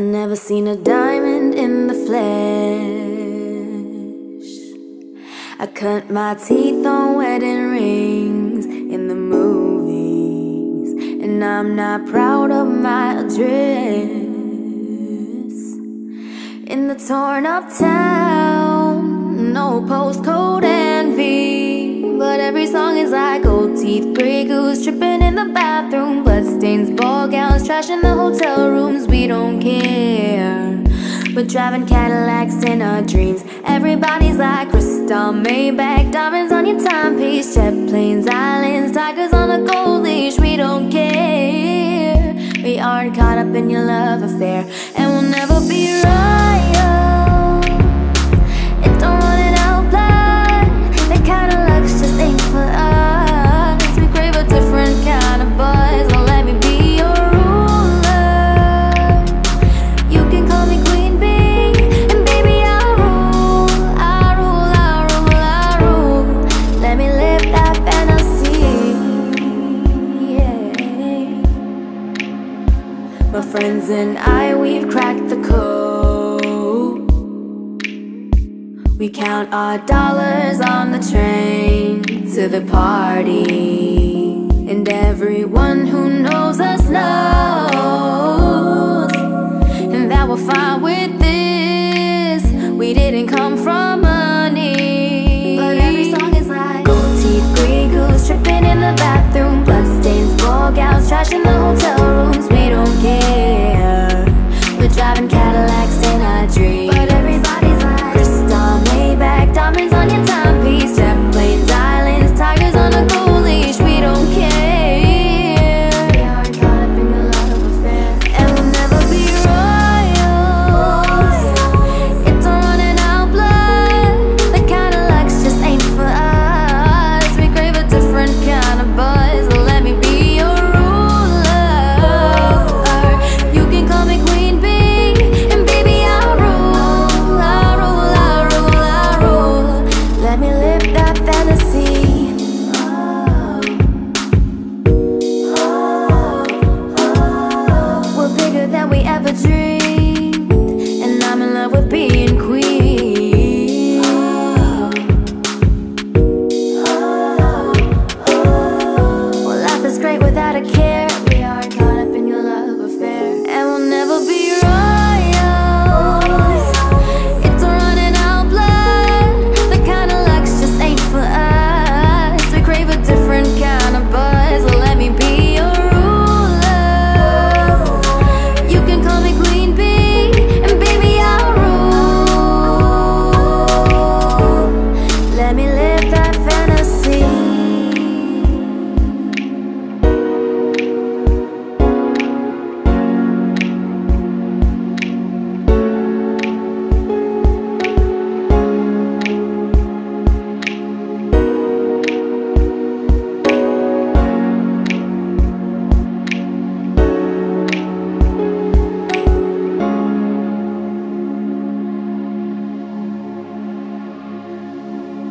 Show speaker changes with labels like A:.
A: never seen a diamond in the flesh. I cut my teeth on wedding rings in the movies, and I'm not proud of my address. In the torn up town, no postcode envy, but every song is like gold teeth, gray goose tripping bloodstains, ball gowns, trash in the hotel rooms. We don't care. We're driving Cadillacs in our dreams. Everybody's like Cristal, Maybach, diamonds on your timepiece, jet planes, islands, tigers on a gold leash. We don't care. We aren't caught up in your love affair, and we'll never be royal. Friends and I, we've cracked the code. We count our dollars on the train to the party. And everyone who knows us knows.